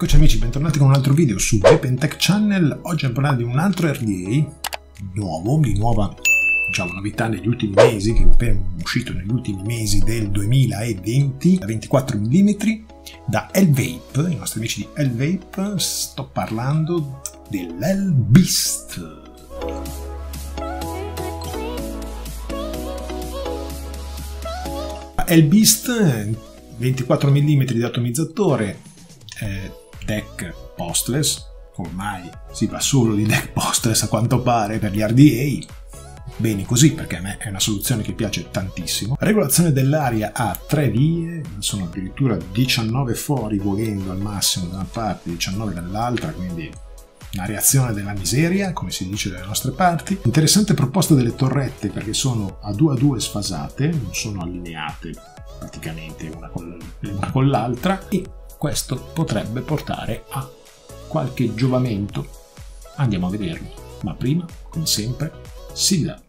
Eccoci amici, bentornati con un altro video su Tech Channel. Oggi a parlare di un altro RDA nuovo, di nuova diciamo, novità negli ultimi mesi, che è uscito negli ultimi mesi del 2020, da 24 mm, da L-Vape, i nostri amici di L-Vape, sto parlando dell'L-Beast. L-Beast 24 mm di atomizzatore, eh, deck postless, ormai si va solo di deck postless a quanto pare per gli RDA, bene così perché a me è una soluzione che piace tantissimo. Regolazione dell'aria a tre vie, sono addirittura 19 fori volendo al massimo da una parte, 19 dall'altra, quindi una reazione della miseria, come si dice dalle nostre parti. Interessante proposta delle torrette perché sono a 2 a 2 sfasate, non sono allineate praticamente una con l'altra e questo potrebbe portare a qualche giovamento. Andiamo a vederlo, ma prima, come sempre, sigla.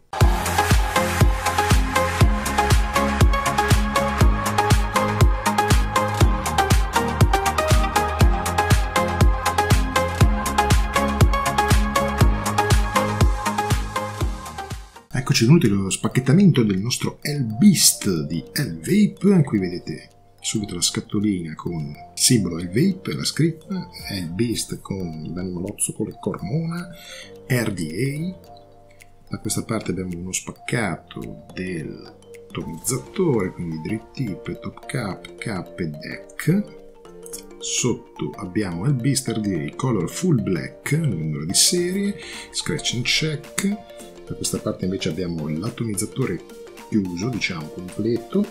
Eccoci venuti allo spacchettamento del nostro L-Beast di L-Vape, qui vedete subito la scatolina con il simbolo L-Vape, la scritta, L-Beast con l'animalozzo con le cornona, RDA, da questa parte abbiamo uno spaccato dell'atomizzatore, quindi drip tip, top cap, cap e deck, sotto abbiamo il Beast RDA Color Full Black, numero di serie, scratch and check, da questa parte invece abbiamo l'atomizzatore chiuso, diciamo completo,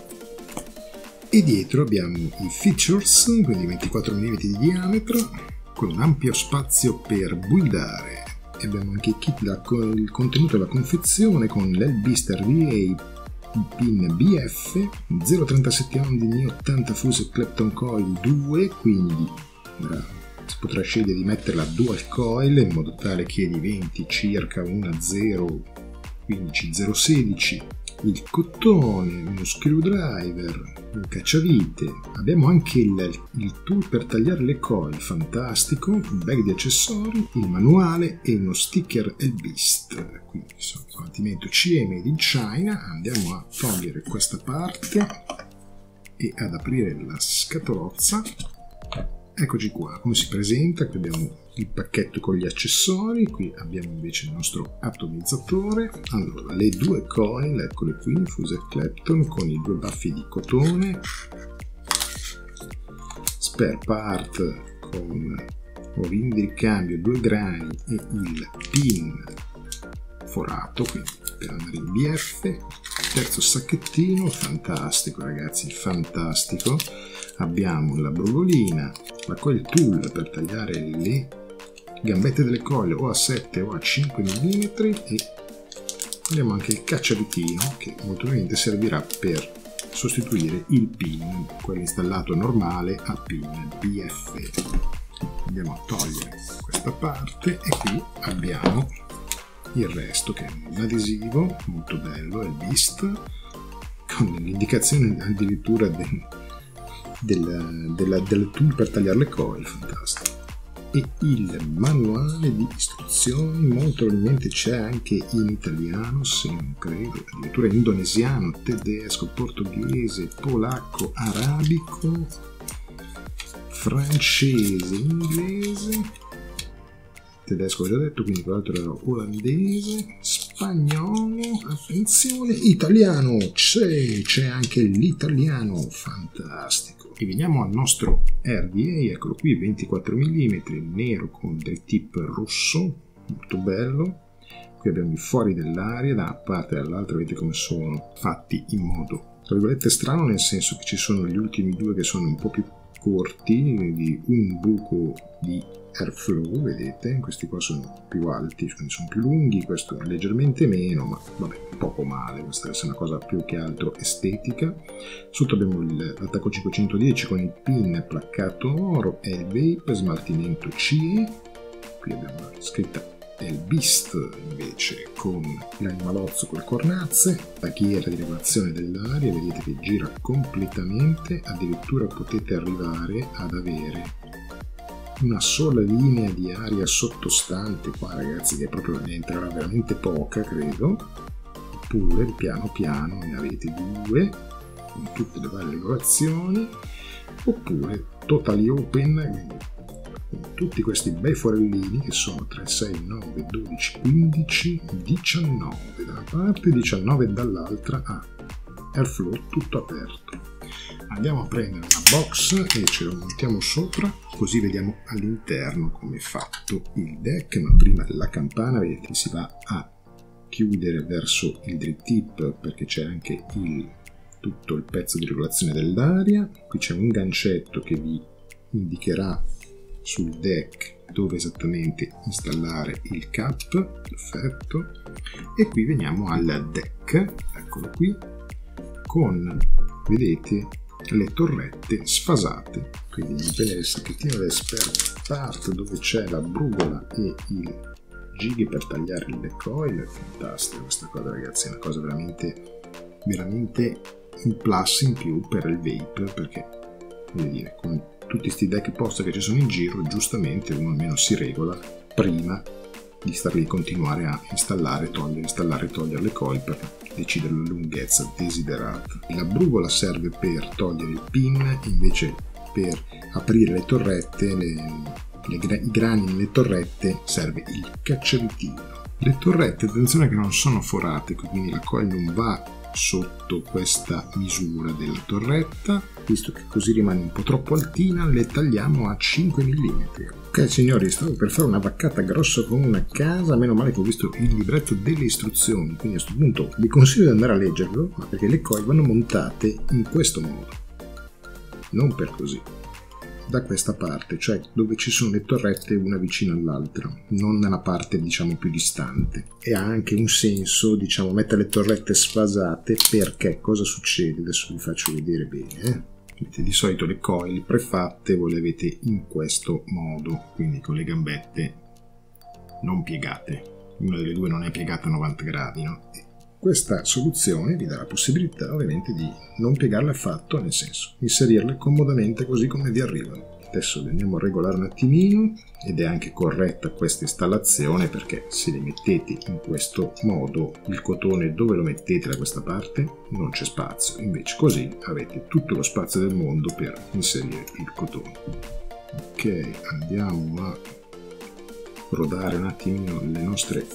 e dietro abbiamo i features, quindi 24 mm di diametro, con un ampio spazio per buildare. E abbiamo anche il kit, da, il contenuto della confezione con l'L-Beast RVA pin BF 037 ohm di Ne 80 Fuse Clapton Coil 2, quindi si potrà scegliere di metterla dual coil in modo tale che diventi circa una 015 016 il cotone, uno screwdriver, un cacciavite. Abbiamo anche il, il, tool per tagliare le coil, fantastico, un bag di accessori, il manuale e uno sticker El Beast. Quindi sono compartimento CE Made in China. Andiamo a togliere questa parte e ad aprire la scatolozza Eccoci qua, come si presenta, qui abbiamo il pacchetto con gli accessori, qui abbiamo invece il nostro atomizzatore, allora le due coil, eccole qui, Fuse Clapton con i due baffi di cotone, spare part con ovini di ricambio, due grani e il pin forato, quindi per andare in BF, terzo sacchettino, fantastico ragazzi, fantastico, abbiamo la brugolina, la coil tool per tagliare le gambette delle colle o a 7 o a 5 mm e abbiamo anche il cacciavitino che molto probabilmente servirà per sostituire il pin, quello installato normale a pin BF. Andiamo a togliere questa parte e qui abbiamo il resto che è un adesivo molto bello, è il Beast, con l'indicazione addirittura del, del, della, del tool per tagliare le coil, fantastico. E il manuale di istruzioni, molto probabilmente c'è anche in italiano, se non credo, addirittura indonesiano, tedesco, portoghese, polacco, arabico, francese, inglese, tedesco ho già detto, quindi tra l'altro era olandese, spagnolo, attenzione, italiano, c'è, c'è anche l'italiano, fantastico. E veniamo al nostro RDA, eccolo qui, 24 mm, nero con del tip rosso, molto bello. Qui abbiamo i fuori dell'aria, da una parte dall'altra, vedete come sono fatti in modo, tra virgolette, strano, nel senso che ci sono gli ultimi due che sono un po' più corti, quindi un buco di airflow, vedete, questi qua sono più alti, quindi sono più lunghi, questo leggermente meno, ma vabbè, poco male, questa deve essere una cosa più che altro estetica. Sotto abbiamo l'attacco 510 con il pin placcato oro e il vape, smaltimento CE, qui abbiamo la scritta il Beast invece con l'animalozzo con le cornazze, la ghiera di regolazione dell'aria, vedete che gira completamente, addirittura potete arrivare ad avere una sola linea di aria sottostante qua ragazzi che proprio ne entrerà veramente poca credo. Oppure piano piano ne avete due con tutte le varie regolazioni. Oppure totally open con tutti questi bei forellini che sono 3, 6, 9, 12, 15, 19 da una parte 19 dall'altra a ah, airflow tutto aperto andiamo a prendere una box e ce lo montiamo sopra così vediamo all'interno come è fatto il deck ma prima la campana vedete si va a chiudere verso il drip tip perché c'è anche il, tutto il pezzo di regolazione dell'aria. Qui c'è un gancetto che vi indicherà sul deck dove esattamente installare il cap perfetto. E qui veniamo al deck eccolo qui con vedete le torrette sfasate quindi prendere il sacchettino del spare part dove c'è la brugola e il gighe per tagliare le coil fantastica questa cosa ragazzi è una cosa veramente veramente un plus in più per il vape perché voglio dire con tutti questi deck post che ci sono in giro giustamente uno almeno si regola prima di star lì continuare a installare, togliere, installare e togliere le coil per decidere la lunghezza desiderata. La brugola serve per togliere il pin, invece per aprire le torrette, le, le, i grani nelle torrette serve il cacciavitino. Le torrette, attenzione che non sono forate, quindi la coil non va sotto questa misura della torretta, visto che così rimane un po' troppo altina, le tagliamo a 5 mm. Ok signori, stavo per fare una vaccata grossa con una casa, meno male che ho visto il libretto delle istruzioni, quindi a questo punto vi consiglio di andare a leggerlo, ma perché le coil vanno montate in questo modo, non per così da questa parte, cioè dove ci sono le torrette una vicino all'altra, non nella parte diciamo più distante. E ha anche un senso, diciamo, mettere le torrette sfasate perché cosa succede? Adesso vi faccio vedere bene. Eh? Di solito le coil prefatte voi le avete in questo modo, quindi con le gambette non piegate. Una delle due non è piegata a 90 gradi, no? Questa soluzione vi dà la possibilità ovviamente di non piegarle affatto, nel senso inserirle comodamente così come vi arrivano. Adesso andiamo a regolare un attimino ed è anche corretta questa installazione perché se le mettete in questo modo il cotone dove lo mettete da questa parte non c'è spazio, invece così avete tutto lo spazio del mondo per inserire il cotone. Ok, andiamo a rodare un attimino le nostre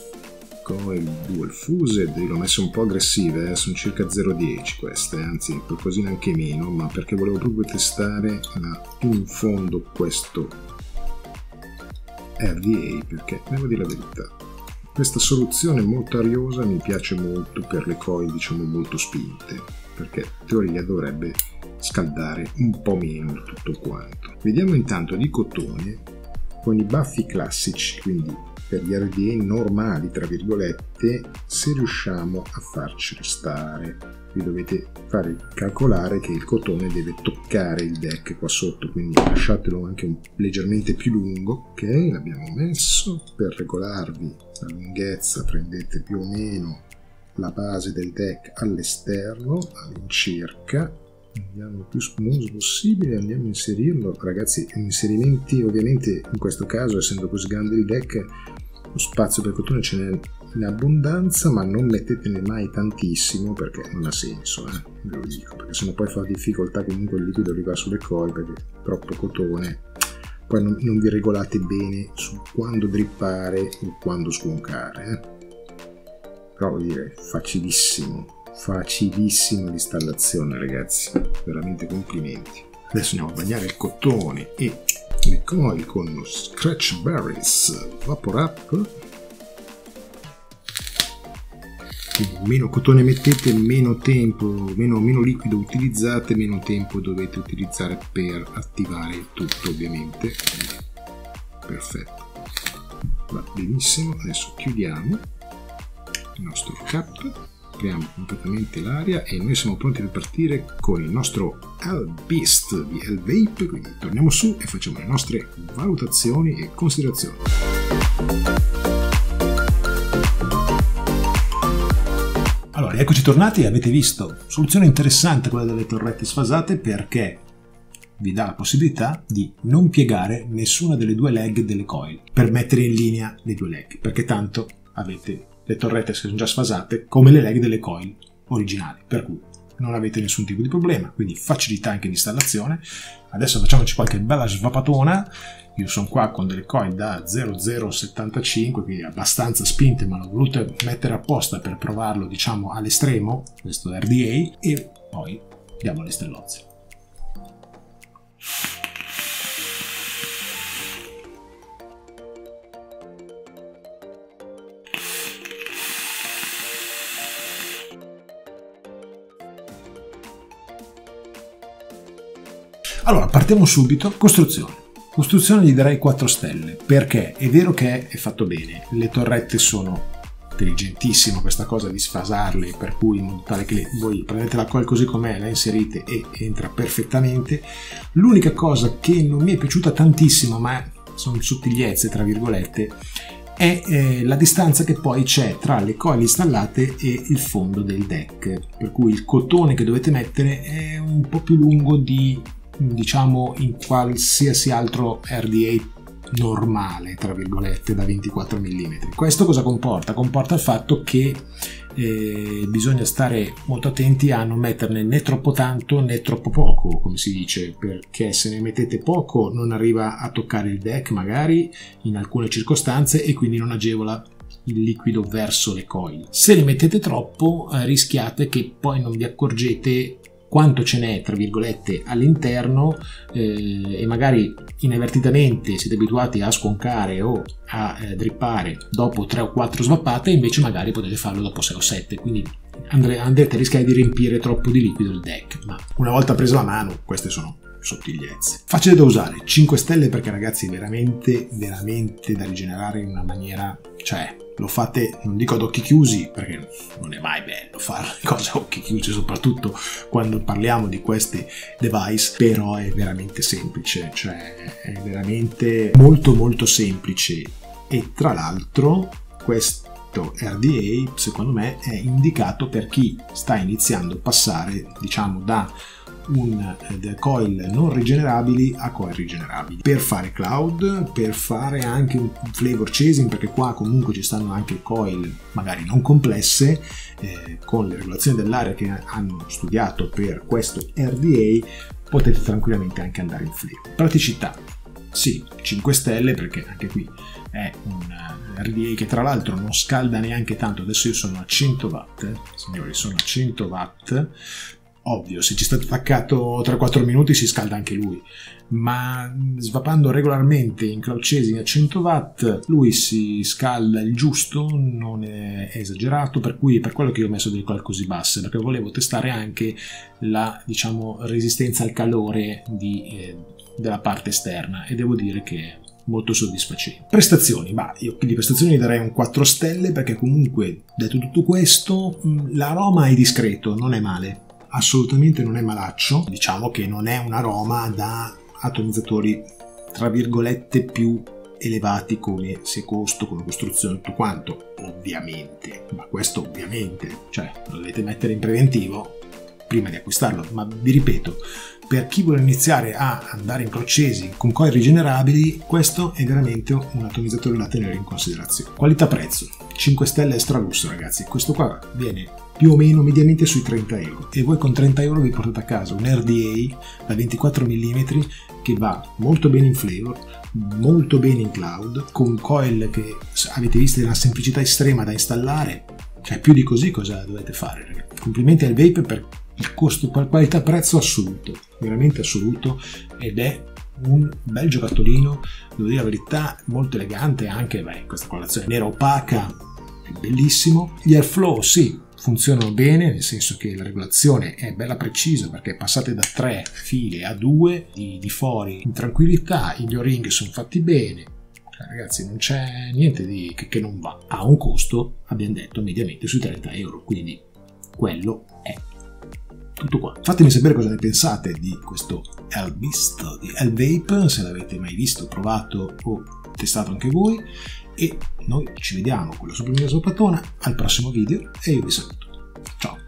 coil dual fused io l'ho messo un po' aggressive eh? sono circa 0,10 queste anzi qualcosina anche meno ma perché volevo proprio testare in fondo questo RDA perché devo dire la verità questa soluzione molto ariosa mi piace molto per le coil diciamo molto spinte perché in teoria dovrebbe scaldare un po' meno tutto quanto vediamo intanto di cotone con i baffi classici quindi per gli RDA normali, tra virgolette, se riusciamo a farci restare. Vi dovete fare calcolare che il cotone deve toccare il deck qua sotto, quindi lasciatelo anche un, leggermente più lungo. Ok, l'abbiamo messo. Per regolarvi la lunghezza prendete più o meno la base del deck all'esterno, all'incirca, andiamo il più smooth possibile andiamo a inserirlo ragazzi inserimenti ovviamente in questo caso essendo così grande il deck spazio per cotone ce n'è in abbondanza ma non mettetene mai tantissimo perché non ha senso eh? ve lo dico perché sennò poi fa difficoltà comunque il liquido arriva sulle coil perché troppo cotone poi non, non, vi regolate bene su quando drippare o quando sconcare eh? però vuol dire facilissimo facilissimo l'installazione ragazzi veramente complimenti adesso andiamo a bagnare il cotone e coil con Scratch Berries Vapor Up quindi meno cotone mettete meno tempo meno, meno liquido utilizzate meno tempo dovete utilizzare per attivare tutto ovviamente. Perfetto. Va benissimo adesso chiudiamo il nostro cap apriamo completamente l'aria e noi siamo pronti per partire con il nostro L-Beast di L-Vape, quindi torniamo su e facciamo le nostre valutazioni e considerazioni. Allora, eccoci tornati, avete visto, soluzione interessante quella delle torrette sfasate perché vi dà la possibilità di non piegare nessuna delle due leg delle coil per mettere in linea le due leg, perché tanto avete le torrette che sono già sfasate come le leg delle coil originali, per cui non avete nessun tipo di problema, quindi facilità anche di installazione. Adesso facciamoci qualche bella svapatona. Io sono qua con delle coil da 0075, quindi abbastanza spinte, ma l'ho volute mettere apposta per provarlo, diciamo, all'estremo, questo RDA, e poi diamo le stellozze. Allora, partiamo subito. Costruzione. Costruzione gli darei 4 stelle, perché? È vero che è fatto bene, le torrette sono intelligentissimo questa cosa di sfasarle per cui in modo tale che voi prendete la coil così com'è la inserite e entra perfettamente. L'unica cosa che non mi è piaciuta tantissimo ma sono sottigliezze tra virgolette è eh, la distanza che poi c'è tra le coil installate e il fondo del deck. Per cui il cotone che dovete mettere è un po' più lungo di diciamo in qualsiasi altro RDA normale, tra virgolette, da 24 mm. Questo cosa comporta? Comporta il fatto che eh, bisogna stare molto attenti a non metterne né troppo tanto né troppo poco, come si dice, perché se ne mettete poco non arriva a toccare il deck magari in alcune circostanze e quindi non agevola il liquido verso le coil. Se ne mettete troppo eh, rischiate che poi non vi accorgete quanto ce n'è, tra virgolette, all'interno eh, e magari inavvertitamente siete abituati a sconcare o a eh, drippare dopo 3 o 4 svappate, invece magari potete farlo dopo 6 o 7, quindi andre- andrete a rischiare di riempire troppo di liquido il deck. Ma una volta presa la mano, queste sono sottigliezze. Facile da usare, 5 stelle perché ragazzi veramente, veramente da rigenerare in una maniera, cioè lo fate, non dico ad occhi chiusi, perché non è mai bello fare cose a occhi chiusi, soprattutto quando parliamo di questi device, però è veramente semplice, cioè è veramente molto molto semplice. E tra l'altro questo RDA secondo me è indicato per chi sta iniziando a passare diciamo da un eh, coil non rigenerabili a coil rigenerabili. Per fare cloud, per fare anche un flavor chasing perché qua comunque ci stanno anche coil magari non complesse eh, con le regolazioni dell'aria che hanno studiato per questo RDA potete tranquillamente anche andare in flavor. Praticità, sì, 5 stelle perché anche qui è un eh, RDA che tra l'altro non scalda neanche tanto, adesso io sono a 100 watt, signori sono a 100 watt, Ovvio, se ci state attaccato 3-4 minuti si scalda anche lui, ma svapando regolarmente in cloud a 100 watt lui si scalda il giusto, non è esagerato, per cui per quello che io ho messo delle coil così basse, perché volevo testare anche la diciamo, resistenza al calore di, eh, della parte esterna e devo dire che molto soddisfacente. Prestazioni, ma io di prestazioni darei un 4 stelle perché comunque detto tutto questo l'aroma è discreto, non è male assolutamente non è malaccio, diciamo che non è un aroma da atomizzatori tra virgolette più elevati come se costo, come costruzione, tutto quanto, ovviamente, ma questo ovviamente, cioè lo dovete mettere in preventivo prima di acquistarlo, ma vi ripeto, per chi vuole iniziare a andare in processi con coil rigenerabili, questo è veramente un atomizzatore da tenere in considerazione. Qualità-prezzo, 5 stelle extra lusso ragazzi, questo qua viene più o meno mediamente sui 30 euro e voi con 30 euro vi portate a casa un RDA da 24 mm che va molto bene in flavor, molto bene in cloud, con coil che avete visto di una semplicità estrema da installare, cioè più di così cosa dovete fare. Complimenti al Vape per il costo qualità prezzo assoluto, veramente assoluto ed è un bel giocattolino, devo dire la verità, molto elegante anche, beh, questa colazione nera opaca, è bellissimo. Gli airflow, sì, funzionano bene, nel senso che la regolazione è bella precisa perché passate da tre file a due di, di fori in tranquillità, i ring sono fatti bene, cioè, ragazzi non c'è niente di, che, che, non va. Ha un costo, abbiamo detto, mediamente sui 30 euro, quindi quello è tutto qua. Fatemi sapere cosa ne pensate di questo Elbist di Elvape, se l'avete mai visto, provato o testato anche voi e noi ci vediamo con la sua prima sopatona al prossimo video e io vi saluto. Ciao!